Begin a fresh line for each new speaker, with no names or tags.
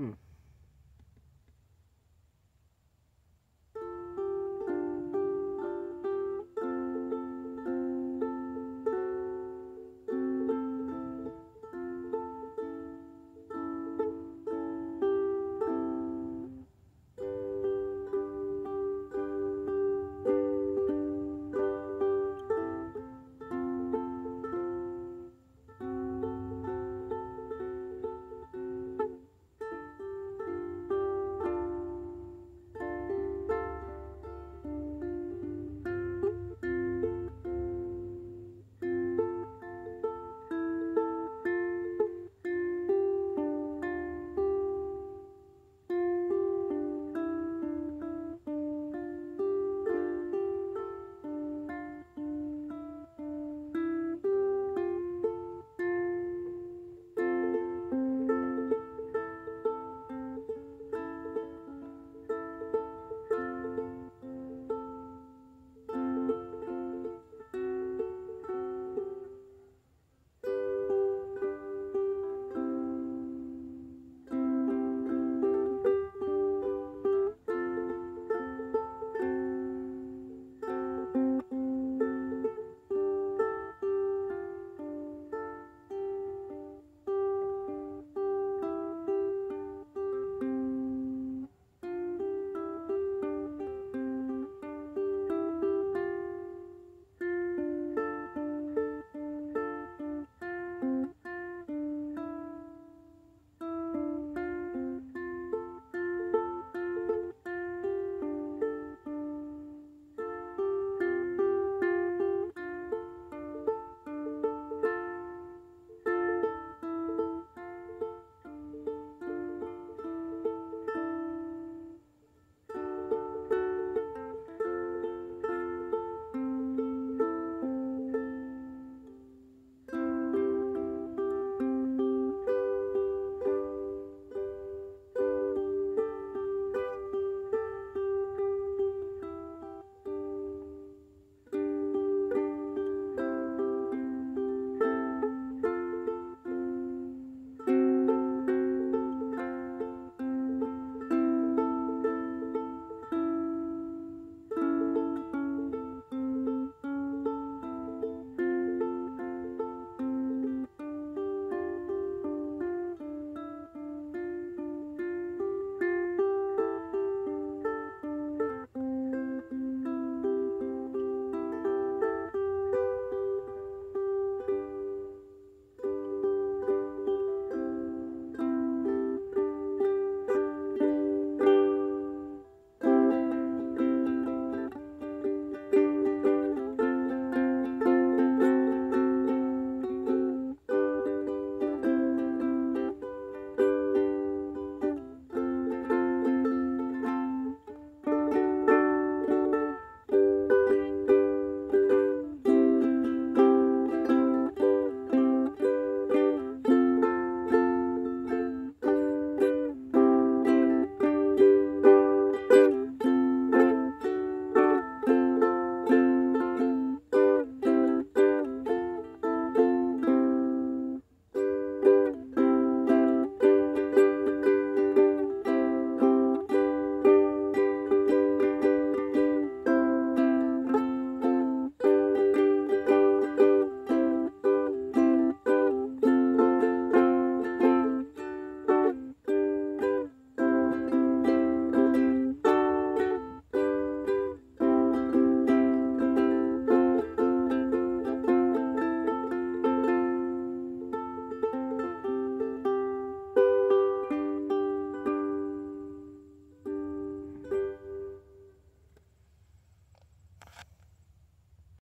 Mm.